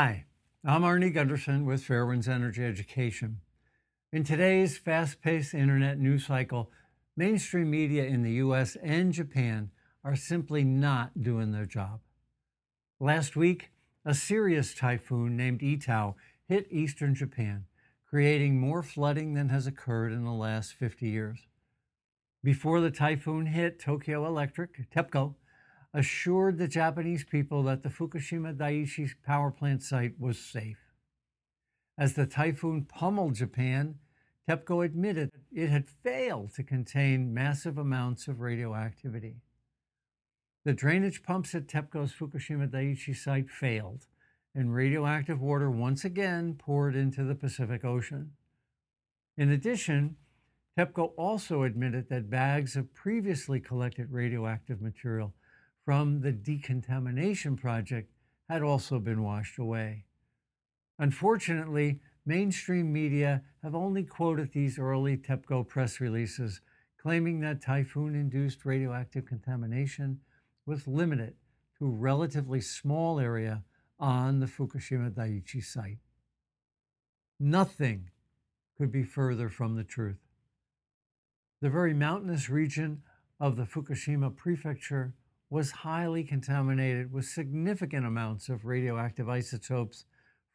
I'm Arnie Gundersen with Fairewinds Energy Education. In today's fast paced internet news cycle, mainstream media in the US and Japan are simply not doing their job. Last week, a serious typhoon named Etau hit eastern Japan, creating more flooding than has occurred in the last 50 years. Before the typhoon hit, Tokyo Electric, TEPCO, assured the Japanese people that the Fukushima Daiichi power plant site was safe. As the typhoon pummeled Japan, TEPCO admitted it had failed to contain massive amounts of radioactivity. The drainage pumps at TEPCO's Fukushima Daiichi site failed, and radioactive water once again poured into the Pacific Ocean. In addition, TEPCO also admitted that bags of previously collected radioactive material from the decontamination project had also been washed away. Unfortunately, mainstream media have only quoted these early TEPCO press releases, claiming that typhoon induced radioactive contamination was limited to a relatively small area on the Fukushima Daiichi site. Nothing could be further from the truth. The very mountainous region of the Fukushima prefecture was highly contaminated with significant amounts of radioactive isotopes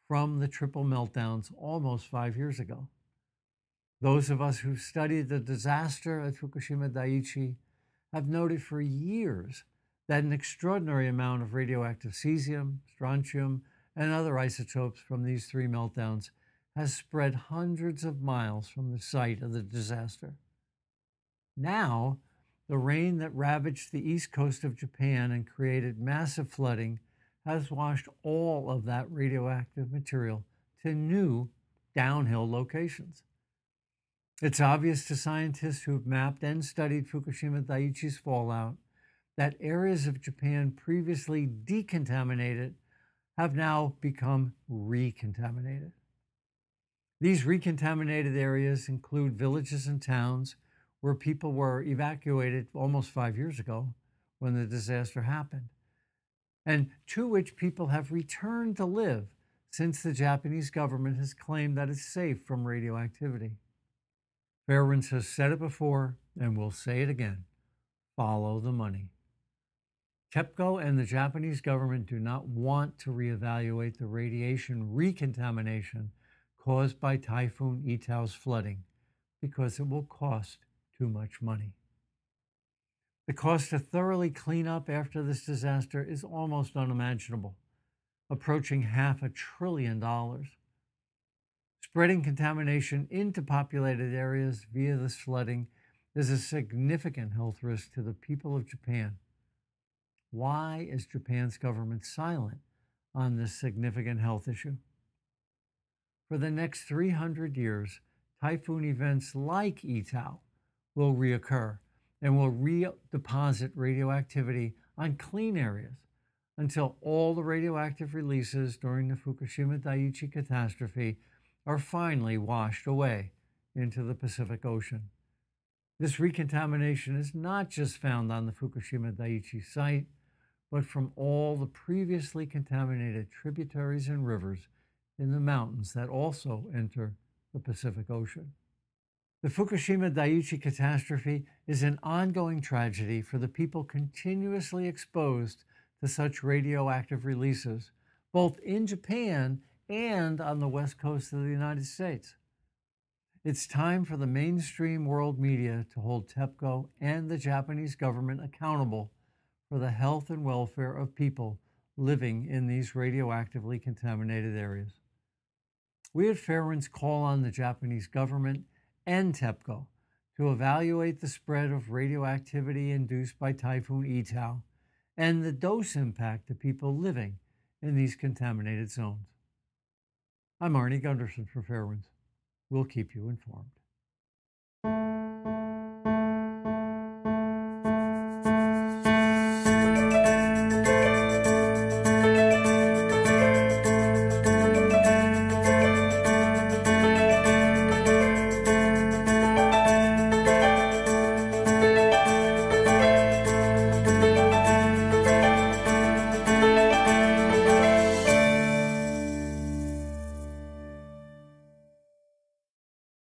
from the triple meltdowns almost five years ago. Those of us who studied the disaster at Fukushima Daiichi have noted for years that an extraordinary amount of radioactive cesium, strontium, and other isotopes from these three meltdowns has spread hundreds of miles from the site of the disaster. Now, the rain that ravaged the east coast of Japan and created massive flooding has washed all of that radioactive material to new downhill locations. It's obvious to scientists who've mapped and studied Fukushima Daiichi's fallout that areas of Japan previously decontaminated have now become recontaminated. These recontaminated areas include villages and towns where people were evacuated almost five years ago when the disaster happened, and to which people have returned to live since the Japanese government has claimed that it's safe from radioactivity. Fairewinds has said it before and will say it again follow the money. TEPCO and the Japanese government do not want to reevaluate the radiation recontamination caused by Typhoon Etau's flooding because it will cost too much money. The cost to thoroughly clean up after this disaster is almost unimaginable, approaching half a trillion dollars. Spreading contamination into populated areas via this flooding is a significant health risk to the people of Japan. Why is Japan's government silent on this significant health issue? For the next 300 years, typhoon events like Etau will reoccur and will redeposit radioactivity on clean areas until all the radioactive releases during the Fukushima Daiichi catastrophe are finally washed away into the Pacific Ocean. This recontamination is not just found on the Fukushima Daiichi site, but from all the previously contaminated tributaries and rivers in the mountains that also enter the Pacific Ocean. The Fukushima Daiichi catastrophe is an ongoing tragedy for the people continuously exposed to such radioactive releases, both in Japan and on the west coast of the United States. It's time for the mainstream world media to hold TEPCO and the Japanese government accountable for the health and welfare of people living in these radioactively contaminated areas. We at Fairewinds call on the Japanese government and TEPCO to evaluate the spread of radioactivity induced by Typhoon Etau and the dose impact to people living in these contaminated zones. I'm Arnie Gundersen for Fairewinds. We'll keep you informed.